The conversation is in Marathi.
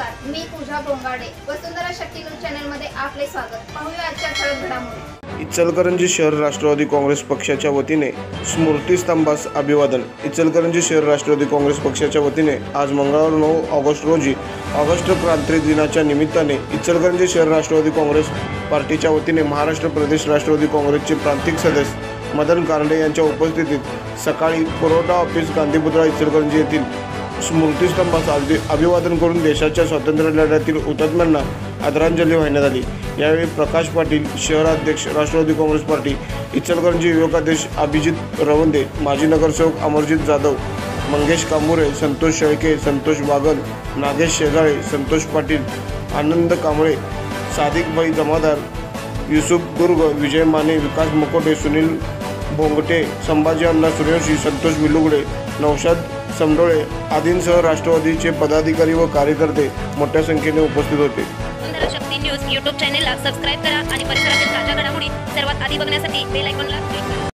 नमस्कार मी पूजा बोंगाडे वसुंधरा शक्ती न्यूज चॅनलमध्ये आपले स्वागत. पाहूया आजच्या ठळक घडामोडी. इचलकरंजी शहर राष्ट्रवादी काँग्रेस पक्षाच्या वतीने स्मृतीस्तंभास अभिवादन. इचलकरंजी शहर राष्ट्रवादी काँग्रेस पक्षाच्या वतीने आज मंगळवार नऊ ऑगस्ट रोजी ऑगस्ट क्रांती दिनाच्या निमित्ताने इचलकरंजी शहर राष्ट्रवादी काँग्रेस पार्टीच्या वतीने महाराष्ट्र प्रदेश राष्ट्रवादी काँग्रेसचे प्रांतिक सदस्य मदन कारंडे यांच्या उपस्थितीत सकाळी पुरवठा ऑफिस गांधीपुत्रा इचलकरंजी येथील स्मृतिस्तंभास अभि अभिवादन करून देशाच्या स्वातंत्र्य लढ्यातील हुतात्म्यांना आदरांजली वाहण्यात आली. यावेळी प्रकाश पाटील शहराध्यक्ष राष्ट्रवादी काँग्रेस पार्टी इचलकरंजी युवकाध्यक्ष अभिजित रवंदे माजी नगरसेवक अमरजित जाधव मंगेश कांबुरे संतोष शेळके संतोष बागल नागेश शेजाळे संतोष पाटील आनंद कांबळे सादिकभाई जमादार युसुफ दुर्ग विजय माने विकास मुकोटे सुनील भोंगटे संभाजी अण्णा सूर्यवंशी संतोष विलुगडे नौशाद समडोळे आदींसह राष्ट्रवादीचे पदाधिकारी व कार्यकर्ते मोठ्या संख्येने उपस्थित होते. शक्ती न्यूज यूट्यूब चॅनेलला सबस्क्राईब करा आणि परिसरातील ताज्या घडामोडी सर्वात आधी बघण्यासाठी बेल आयकॉनला क्लिक करा.